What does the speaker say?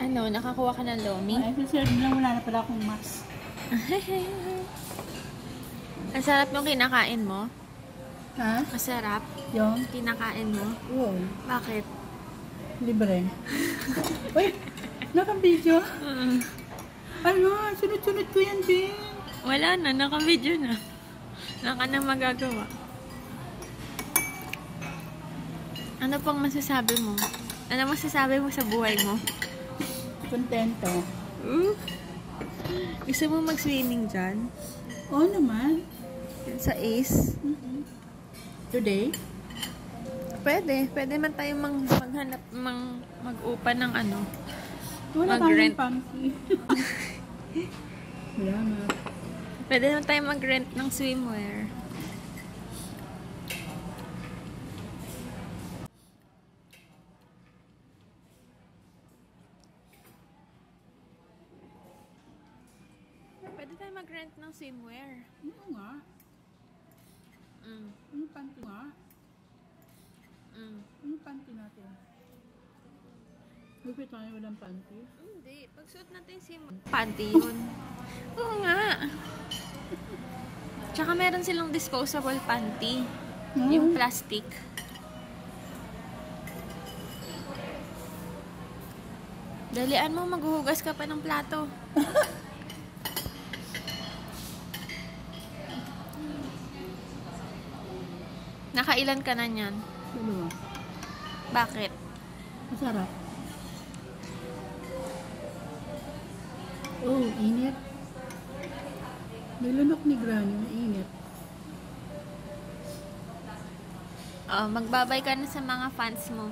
ano, nakakuha ka ng lomi? Ay, kasi lang wala na pala akong mask. Ang sarap yung kinakain mo. Ha? Masarap. Yung? Kinakain mo. Oo. Bakit? Libre. Uy! Naka-video? Mm. Ano? Sunod-sunod ko yan, din. Wala na, naka-video na. Wala ka na magagawa. Ano pang masasabi mo? Ano masasabi mo sa buhay mo? Kontento. Uh, gusto mo mag-swimming dyan? Oo naman. Sa Ace? Mhm. Today? Pwede. Pwede man tayo mag maghanap, mang, mag-upa ng ano. Wala Mag-rent. Wala nga. Pwede naman tayo mag-rent ng swimwear. Pwede tayo mag-rent ng swimwear. Oo nga. Mm. Ano panty nga? Mm. Ano panty natin? Bakit tayo walang panty? Hindi. Pagsuot natin yung swimwear. Panty yun. Oo nga. Tsaka meron silang disposable panty. Hmm? Yung plastic. Dalian mo, maghuhugas ka pa ng plato. Nakailan ka na niyan? Dalawa. Bakit? Masarap. Oh, init. May lunok ni Granny, mainit. Oh, magbabay ka na sa mga fans mo.